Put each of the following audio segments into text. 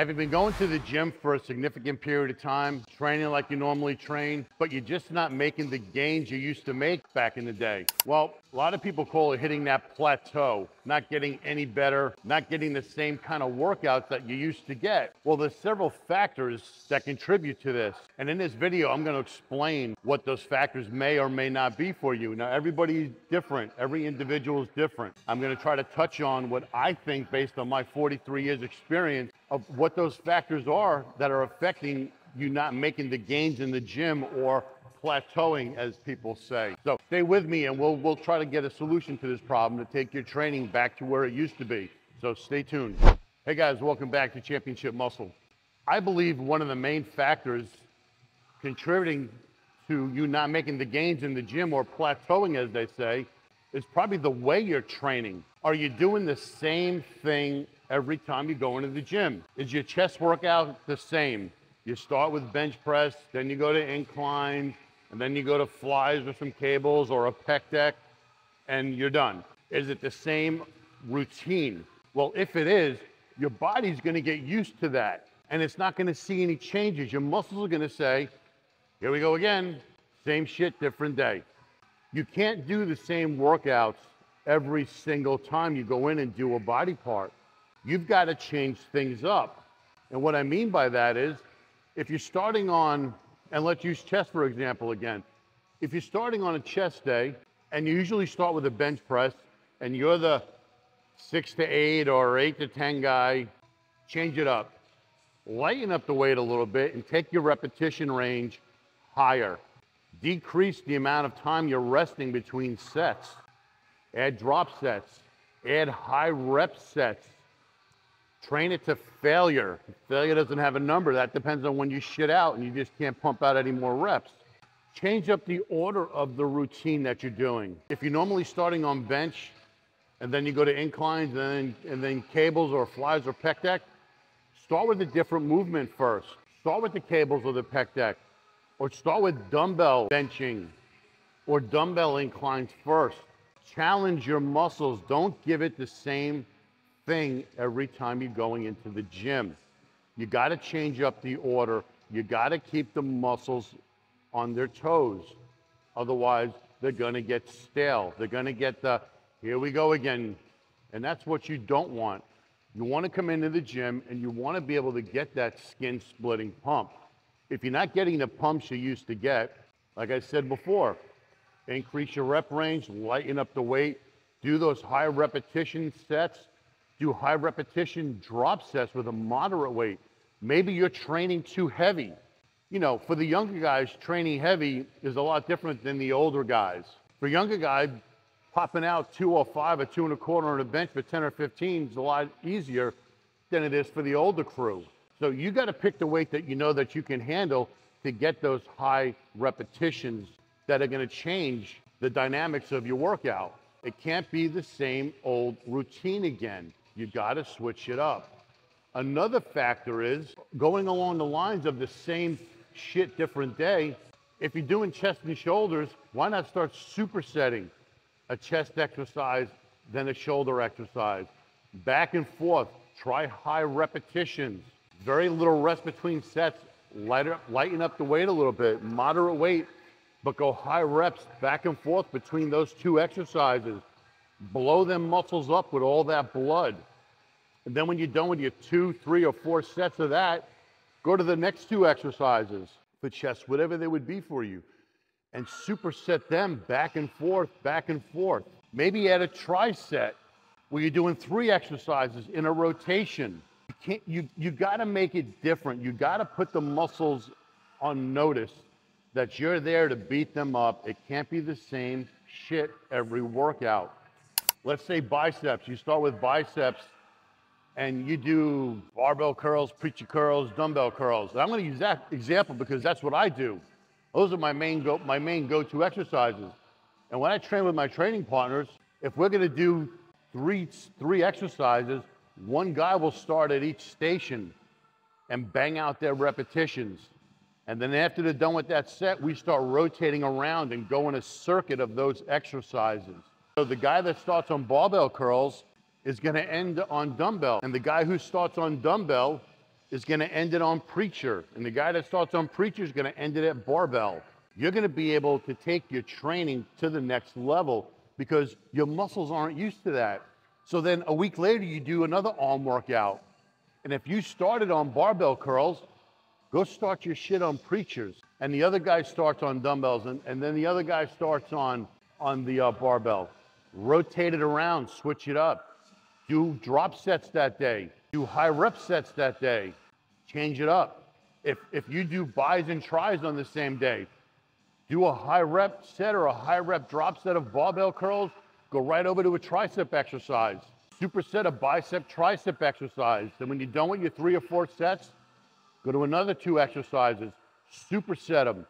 Have you been going to the gym for a significant period of time, training like you normally train, but you're just not making the gains you used to make back in the day? Well, a lot of people call it hitting that plateau, not getting any better, not getting the same kind of workouts that you used to get. Well, there's several factors that contribute to this. And in this video, I'm going to explain what those factors may or may not be for you. Now, everybody's different. Every individual is different. I'm going to try to touch on what I think based on my 43 years experience of what those factors are that are affecting you not making the gains in the gym or plateauing, as people say. So stay with me and we'll, we'll try to get a solution to this problem to take your training back to where it used to be. So stay tuned. Hey guys, welcome back to Championship Muscle. I believe one of the main factors contributing to you not making the gains in the gym or plateauing, as they say, is probably the way you're training. Are you doing the same thing every time you go into the gym? Is your chest workout the same? You start with bench press, then you go to inclines, and then you go to flies with some cables or a pec deck, and you're done. Is it the same routine? Well, if it is, your body's gonna get used to that, and it's not gonna see any changes. Your muscles are gonna say, here we go again, same shit, different day. You can't do the same workouts every single time you go in and do a body part. You've got to change things up. And what I mean by that is if you're starting on, and let's use chest for example again. If you're starting on a chest day and you usually start with a bench press and you're the six to eight or eight to 10 guy, change it up. Lighten up the weight a little bit and take your repetition range higher. Decrease the amount of time you're resting between sets. Add drop sets. Add high rep sets. Train it to failure. Failure doesn't have a number. That depends on when you shit out and you just can't pump out any more reps. Change up the order of the routine that you're doing. If you're normally starting on bench and then you go to inclines and then, and then cables or flies or pec deck, start with a different movement first. Start with the cables or the pec deck or start with dumbbell benching or dumbbell inclines first. Challenge your muscles. Don't give it the same thing every time you're going into the gym. You got to change up the order. You got to keep the muscles on their toes. Otherwise, they're going to get stale. They're going to get the, here we go again. And that's what you don't want. You want to come into the gym and you want to be able to get that skin splitting pump. If you're not getting the pumps you used to get, like I said before, increase your rep range, lighten up the weight, do those high repetition sets, do high repetition drop sets with a moderate weight. Maybe you're training too heavy. You know, for the younger guys, training heavy is a lot different than the older guys. For younger guys, popping out two or five or two and a quarter on a bench for 10 or 15 is a lot easier than it is for the older crew. So you got to pick the weight that you know that you can handle to get those high repetitions that are going to change the dynamics of your workout. It can't be the same old routine again. You got to switch it up. Another factor is going along the lines of the same shit different day. If you're doing chest and shoulders, why not start supersetting a chest exercise, then a shoulder exercise? Back and forth, try high repetitions. Very little rest between sets. Lighter, lighten up the weight a little bit. Moderate weight, but go high reps back and forth between those two exercises. Blow them muscles up with all that blood. And then when you're done with your two, three, or four sets of that, go to the next two exercises for chest, whatever they would be for you, and superset them back and forth, back and forth. Maybe add a tricep where you're doing three exercises in a rotation You can't, you, you got to make it different. You got to put the muscles on notice that you're there to beat them up. It can't be the same shit every workout. Let's say biceps. You start with biceps and you do barbell curls, preacher curls, dumbbell curls. And I'm going to use that example because that's what I do. Those are my main go, my main go-to exercises. And when I train with my training partners, if we're going to do three, three exercises, one guy will start at each station and bang out their repetitions. And then after they're done with that set, we start rotating around and go in a circuit of those exercises. So the guy that starts on barbell curls is going to end on dumbbell. And the guy who starts on dumbbell is going to end it on preacher, and the guy that starts on preacher is going to end it at barbell. You're going to be able to take your training to the next level because your muscles aren't used to that. So then a week later, you do another arm workout. And if you started on barbell curls, go start your shit on preachers. And the other guy starts on dumbbells, and, and then the other guy starts on, on the uh, barbell. Rotate it around, switch it up. Do drop sets that day. Do high rep sets that day. Change it up. If, if you do bis and tris on the same day, do a high rep set or a high rep drop set of barbell curls, go right over to a tricep exercise. Superset a bicep tricep exercise. Then when you're done with your three or four sets, go to another two exercises, superset them,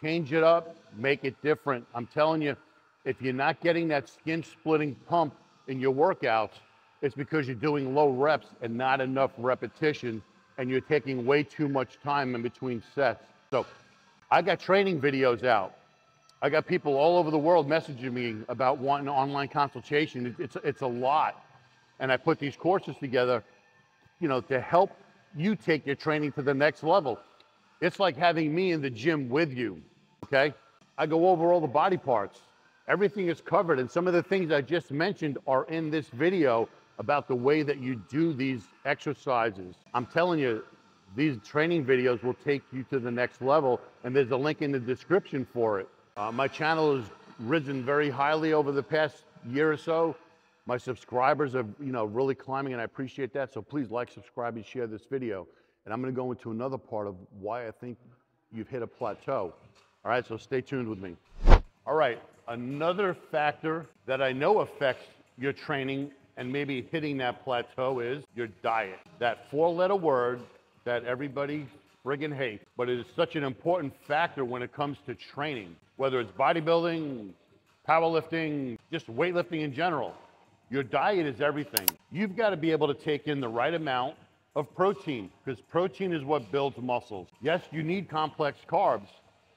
change it up, make it different. I'm telling you, if you're not getting that skin splitting pump in your workouts, it's because you're doing low reps and not enough repetition, and you're taking way too much time in between sets. So I got training videos out. I got people all over the world messaging me about wanting an online consultation. It's, it's a lot. And I put these courses together, you know, to help you take your training to the next level. It's like having me in the gym with you, okay? I go over all the body parts. Everything is covered. And some of the things I just mentioned are in this video about the way that you do these exercises. I'm telling you, these training videos will take you to the next level, and there's a link in the description for it. Uh, my channel has risen very highly over the past year or so. My subscribers are, you know, really climbing, and I appreciate that. So please like, subscribe, and share this video. And I'm going to go into another part of why I think you've hit a plateau. All right, so stay tuned with me. All right, another factor that I know affects your training and maybe hitting that plateau is your diet. That four letter word that everybody friggin' hates, but it is such an important factor when it comes to training, whether it's bodybuilding, powerlifting, just weightlifting in general. Your diet is everything. You've got to be able to take in the right amount of protein because protein is what builds muscles. Yes, you need complex carbs,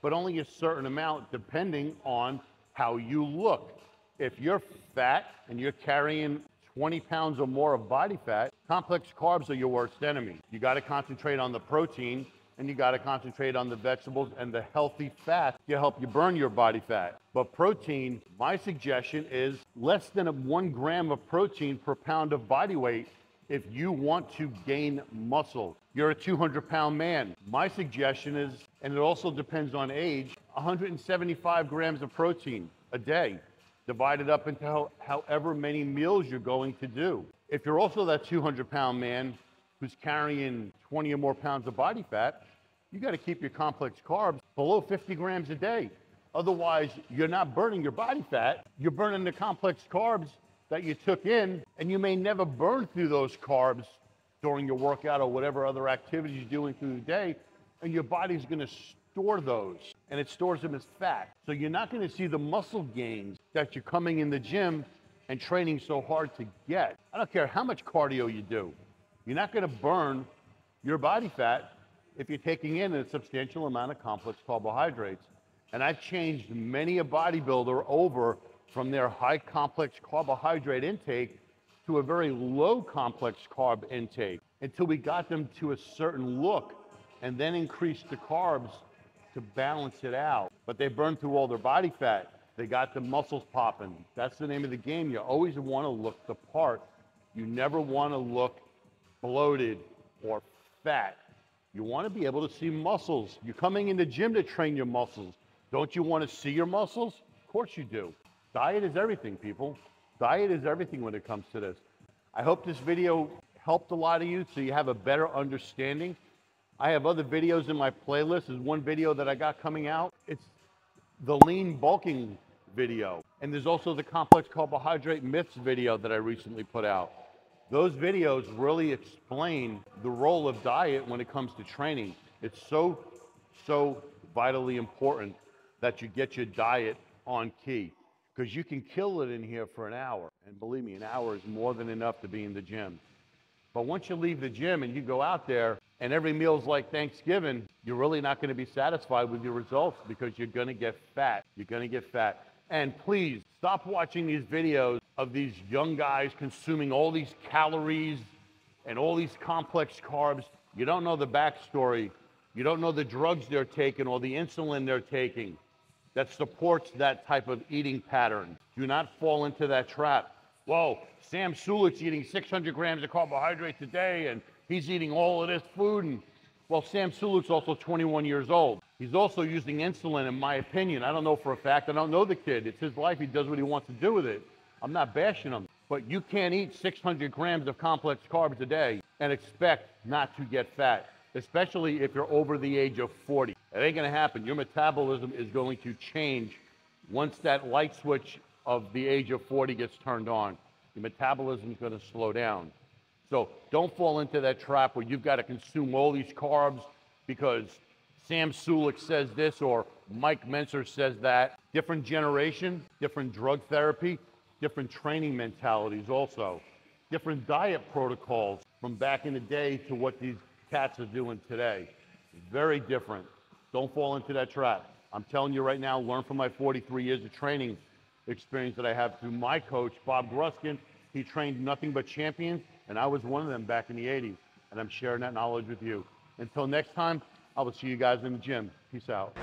but only a certain amount depending on how you look. If you're fat and you're carrying 20 pounds or more of body fat, complex carbs are your worst enemy. You got to concentrate on the protein and you got to concentrate on the vegetables and the healthy fats to help you burn your body fat. But protein, my suggestion is less than one gram of protein per pound of body weight if you want to gain muscle. You're a 200 pound man. My suggestion is, and it also depends on age, 175 grams of protein a day divided up into how, however many meals you're going to do. If you're also that 200 pound man who's carrying 20 or more pounds of body fat, you got to keep your complex carbs below 50 grams a day. Otherwise, you're not burning your body fat, you're burning the complex carbs that you took in, and you may never burn through those carbs during your workout or whatever other activities you're doing through the day, and your body's going to store those and it stores them as fat. So you're not going to see the muscle gains that you're coming in the gym and training so hard to get. I don't care how much cardio you do. You're not going to burn your body fat if you're taking in a substantial amount of complex carbohydrates. And I've changed many a bodybuilder over from their high complex carbohydrate intake to a very low complex carb intake until we got them to a certain look and then increased the carbs to balance it out. But they burned through all their body fat. They got the muscles popping. That's the name of the game. You always want to look the part. You never want to look bloated or fat. You want to be able to see muscles. You're coming in the gym to train your muscles. Don't you want to see your muscles? Of course you do. Diet is everything, people. Diet is everything when it comes to this. I hope this video helped a lot of you so you have a better understanding I have other videos in my playlist. There's one video that I got coming out. It's the lean bulking video. And there's also the complex carbohydrate myths video that I recently put out. Those videos really explain the role of diet when it comes to training. It's so, so vitally important that you get your diet on key because you can kill it in here for an hour. And believe me, an hour is more than enough to be in the gym. But once you leave the gym and you go out there and every meal's like Thanksgiving, you're really not going to be satisfied with your results because you're going to get fat. You're going to get fat. And please stop watching these videos of these young guys consuming all these calories and all these complex carbs. You don't know the backstory. You don't know the drugs they're taking or the insulin they're taking that supports that type of eating pattern. Do not fall into that trap. Whoa, Sam Sulek's eating 600 grams of carbohydrates a day and he's eating all of this food. And well, Sam Sulek's also 21 years old. He's also using insulin, in my opinion. I don't know for a fact. I don't know the kid. It's his life. He does what he wants to do with it. I'm not bashing him. But you can't eat 600 grams of complex carbs a day and expect not to get fat, especially if you're over the age of 40. It ain't going to happen. Your metabolism is going to change once that light switch of the age of 40 gets turned on. Your metabolism is going to slow down. So don't fall into that trap where you've got to consume all these carbs because Sam Sulek says this or Mike Mentzer says that. Different generation, different drug therapy, different training mentalities also, different diet protocols from back in the day to what these cats are doing today. Very different. Don't fall into that trap. I'm telling you right now, learn from my 43 years of training experience that I have through my coach, Bob Gruskin. He trained nothing but champions, and I was one of them back in the 80s. And I'm sharing that knowledge with you. Until next time, I will see you guys in the gym. Peace out.